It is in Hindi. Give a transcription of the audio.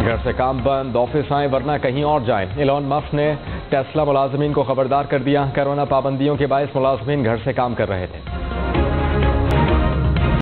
घर से काम बंद, ऑफ़िस आए, वरना कहीं और जाएँ। एलॉन मस्क ने टेस्ला मुलाजमीन को खबरदार कर दिया। कोरोना पाबंदियों के बायस मुलाजमीन घर से काम कर रहे थे।